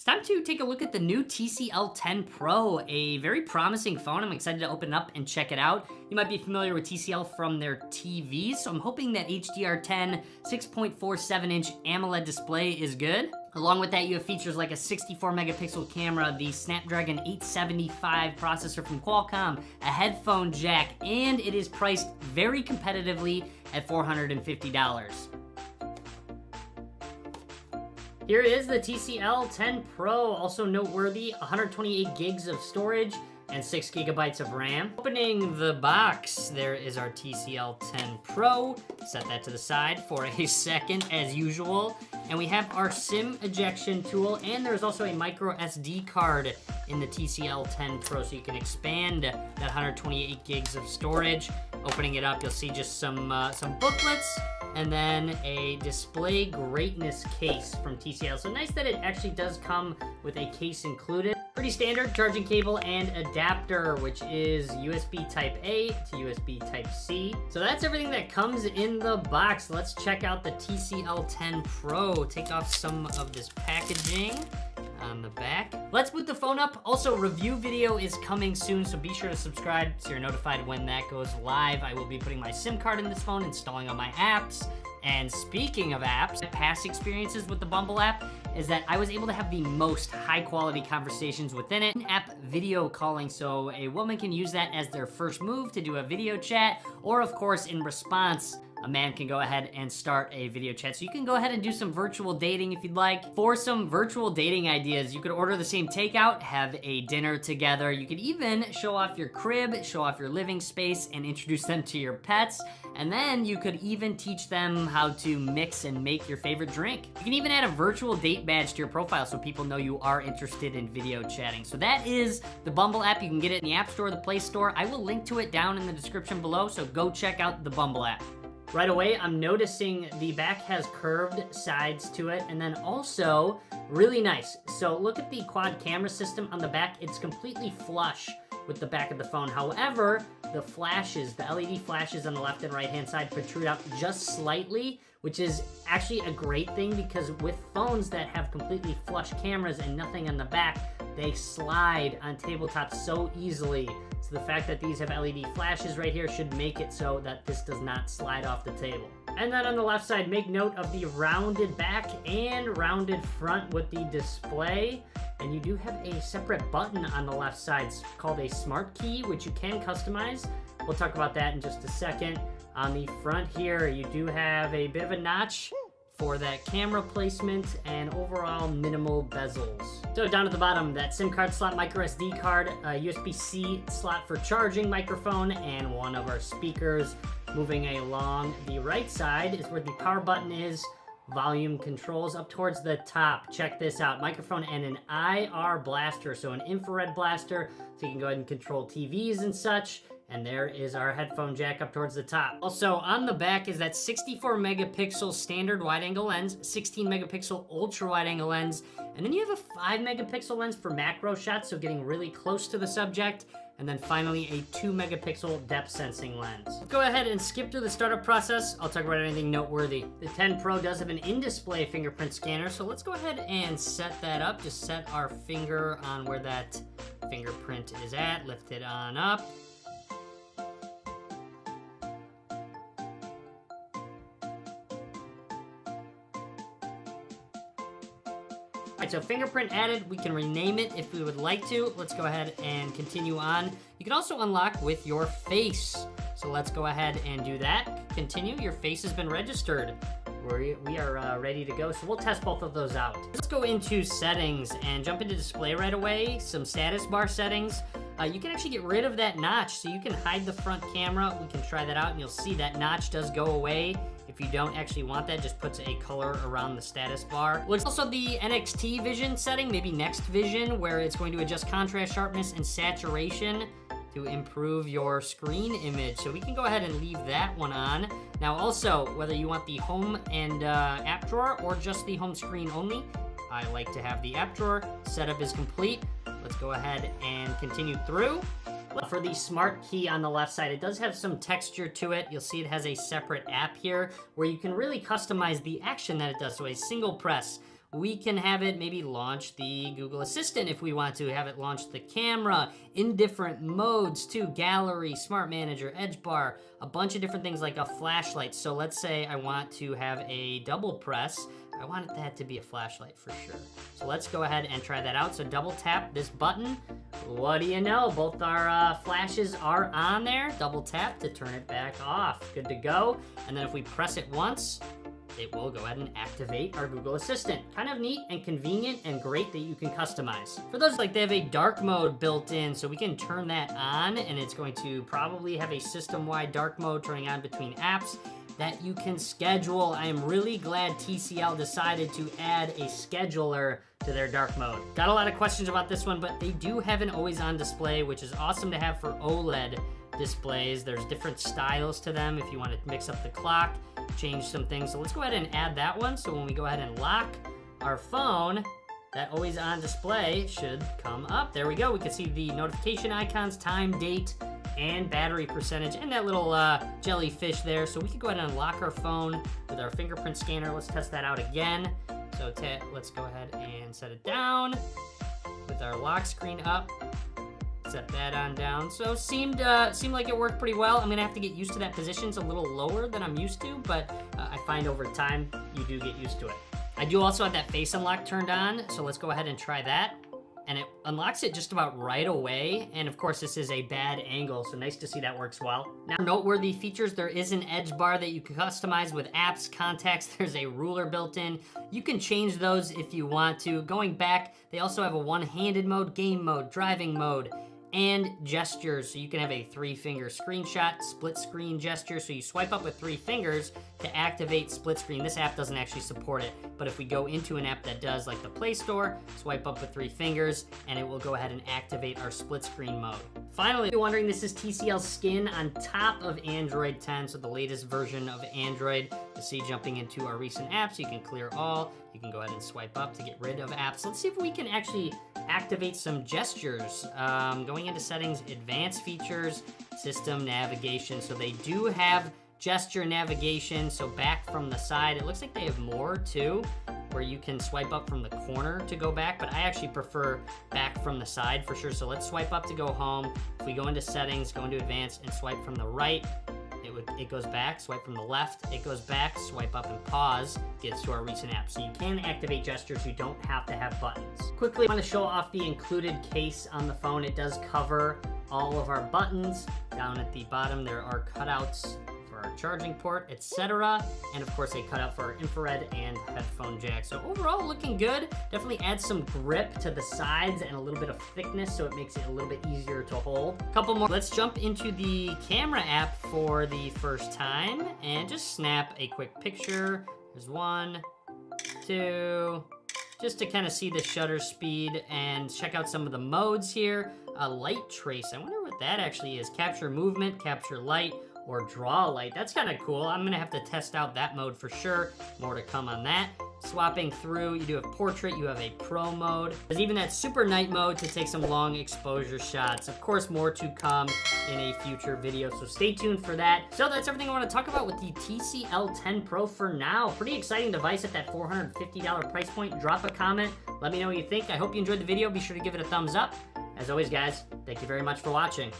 It's time to take a look at the new TCL 10 Pro, a very promising phone. I'm excited to open up and check it out. You might be familiar with TCL from their TVs, so I'm hoping that HDR10 6.47 inch AMOLED display is good. Along with that, you have features like a 64 megapixel camera, the Snapdragon 875 processor from Qualcomm, a headphone jack, and it is priced very competitively at $450. Here is the TCL 10 Pro, also noteworthy, 128 gigs of storage and 6 gigabytes of RAM. Opening the box, there is our TCL 10 Pro. Set that to the side for a second, as usual. And we have our SIM ejection tool, and there's also a micro SD card in the TCL 10 Pro, so you can expand that 128 gigs of storage. Opening it up, you'll see just some, uh, some booklets, and then a display greatness case from TCL. So nice that it actually does come with a case included. Pretty standard charging cable and adapter, which is USB type A to USB type C. So that's everything that comes in the box. Let's check out the TCL 10 Pro. Take off some of this packaging on the back. Let's boot the phone up. Also, review video is coming soon, so be sure to subscribe so you're notified when that goes live. I will be putting my SIM card in this phone, installing all my apps, and speaking of apps, past experiences with the Bumble app is that I was able to have the most high quality conversations within it. App video calling, so a woman can use that as their first move to do a video chat, or of course in response, a man can go ahead and start a video chat. So you can go ahead and do some virtual dating if you'd like. For some virtual dating ideas, you could order the same takeout, have a dinner together. You could even show off your crib, show off your living space, and introduce them to your pets. And then you could even teach them how to mix and make your favorite drink. You can even add a virtual date badge to your profile so people know you are interested in video chatting. So that is the Bumble app. You can get it in the App Store, the Play Store. I will link to it down in the description below, so go check out the Bumble app. Right away, I'm noticing the back has curved sides to it, and then also, really nice. So look at the quad camera system on the back. It's completely flush with the back of the phone. However, the flashes, the LED flashes on the left and right hand side protrude out just slightly, which is actually a great thing because with phones that have completely flush cameras and nothing on the back, they slide on tabletops so easily. So the fact that these have LED flashes right here should make it so that this does not slide off the table. And then on the left side, make note of the rounded back and rounded front with the display. And you do have a separate button on the left side called a smart key, which you can customize. We'll talk about that in just a second. On the front here, you do have a bit of a notch for that camera placement and overall minimal bezels. So down at the bottom, that SIM card slot, micro SD card, USB-C slot for charging microphone, and one of our speakers. Moving along the right side is where the power button is, volume controls up towards the top. Check this out, microphone and an IR blaster, so an infrared blaster, so you can go ahead and control TVs and such. And there is our headphone jack up towards the top. Also, on the back is that 64 megapixel standard wide angle lens, 16 megapixel ultra wide angle lens, and then you have a 5 megapixel lens for macro shots, so getting really close to the subject, and then finally a 2 megapixel depth sensing lens. Go ahead and skip through the startup process. I'll talk about anything noteworthy. The 10 Pro does have an in-display fingerprint scanner, so let's go ahead and set that up. Just set our finger on where that fingerprint is at, lift it on up, So fingerprint added. We can rename it if we would like to. Let's go ahead and continue on. You can also unlock with your face. So let's go ahead and do that. Continue. Your face has been registered. We're, we are uh, ready to go. So we'll test both of those out. Let's go into settings and jump into display right away. Some status bar settings. Uh, you can actually get rid of that notch, so you can hide the front camera. We can try that out, and you'll see that notch does go away. If you don't actually want that, just puts a color around the status bar. Looks also the NXT vision setting, maybe next vision, where it's going to adjust contrast, sharpness, and saturation to improve your screen image. So we can go ahead and leave that one on. Now also, whether you want the home and uh, app drawer or just the home screen only, I like to have the app drawer. Setup is complete. Let's go ahead and continue through. For the smart key on the left side, it does have some texture to it. You'll see it has a separate app here where you can really customize the action that it does. So a single press we can have it maybe launch the Google Assistant if we want to, have it launch the camera in different modes too, gallery, smart manager, edge bar, a bunch of different things like a flashlight. So let's say I want to have a double press, I wanted that to be a flashlight for sure. So let's go ahead and try that out. So double tap this button. What do you know? Both our uh, flashes are on there. Double tap to turn it back off. Good to go. And then if we press it once, it will go ahead and activate our Google Assistant. Kind of neat and convenient and great that you can customize. For those like they have a dark mode built in, so we can turn that on and it's going to probably have a system-wide dark mode turning on between apps that you can schedule. I am really glad TCL decided to add a scheduler to their dark mode. Got a lot of questions about this one, but they do have an always on display, which is awesome to have for OLED displays. There's different styles to them if you want to mix up the clock, change some things. So let's go ahead and add that one. So when we go ahead and lock our phone, that always on display should come up. There we go. We can see the notification icons, time, date, and battery percentage, and that little uh, jellyfish there. So we can go ahead and unlock our phone with our fingerprint scanner. Let's test that out again. So let's go ahead and set it down with our lock screen up. Set that on down. So seemed uh, seemed like it worked pretty well. I'm gonna have to get used to that position. It's a little lower than I'm used to, but uh, I find over time you do get used to it. I do also have that face unlock turned on, so let's go ahead and try that and it unlocks it just about right away. And of course, this is a bad angle, so nice to see that works well. Now, noteworthy features, there is an edge bar that you can customize with apps, contacts. There's a ruler built in. You can change those if you want to. Going back, they also have a one-handed mode, game mode, driving mode, and gestures. So you can have a three finger screenshot, split screen gesture. So you swipe up with three fingers to activate split screen. This app doesn't actually support it, but if we go into an app that does like the Play Store, swipe up with three fingers and it will go ahead and activate our split screen mode. Finally, if you're wondering, this is TCL Skin on top of Android 10, so the latest version of Android. See jumping into our recent apps, you can clear all. You can go ahead and swipe up to get rid of apps. Let's see if we can actually activate some gestures. Um, going into settings, advanced features, system navigation. So they do have gesture navigation, so back from the side. It looks like they have more too, where you can swipe up from the corner to go back, but I actually prefer back from the side for sure. So let's swipe up to go home. If we go into settings, go into advanced and swipe from the right, it, would, it goes back, swipe from the left, it goes back, swipe up and pause, gets to our recent apps. So you can activate gestures, you don't have to have buttons. Quickly, I want to show off the included case on the phone. It does cover all of our buttons. Down at the bottom, there are cutouts our charging port, etc. And of course a cutout for our infrared and headphone jack. So overall looking good. Definitely adds some grip to the sides and a little bit of thickness so it makes it a little bit easier to hold. Couple more. Let's jump into the camera app for the first time and just snap a quick picture. There's one, two, just to kind of see the shutter speed and check out some of the modes here. A light trace, I wonder what that actually is. Capture movement, capture light, or draw light. That's kind of cool. I'm gonna have to test out that mode for sure. More to come on that. Swapping through, you do have portrait, you have a pro mode. There's even that super night mode to take some long exposure shots. Of course, more to come in a future video, so stay tuned for that. So that's everything I want to talk about with the TCL 10 Pro for now. Pretty exciting device at that $450 price point. Drop a comment, let me know what you think. I hope you enjoyed the video. Be sure to give it a thumbs up. As always, guys, thank you very much for watching.